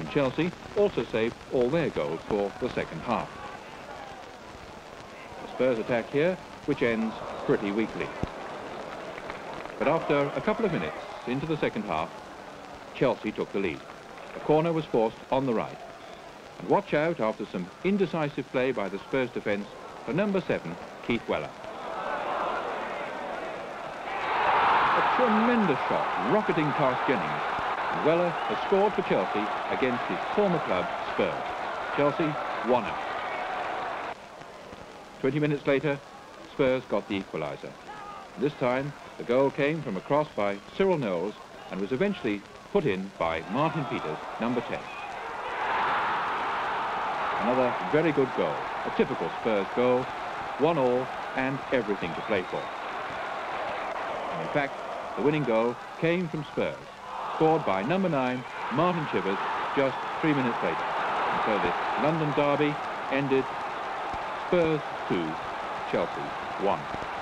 from Chelsea also saved all their goals for the second half. The Spurs attack here, which ends pretty weakly. But after a couple of minutes into the second half, Chelsea took the lead. A corner was forced on the right. And watch out after some indecisive play by the Spurs defence for number seven, Keith Weller. A tremendous shot rocketing past Jennings. Weller has scored for Chelsea against his former club, Spurs. Chelsea, one up. 20 minutes later, Spurs got the equaliser. This time, the goal came from a cross by Cyril Knowles and was eventually put in by Martin Peters, number 10. Another very good goal, a typical Spurs goal, one all and everything to play for. And in fact, the winning goal came from Spurs, scored by number 9, Martin Chivers, just three minutes later. And so this London derby ended Spurs 2, Chelsea 1.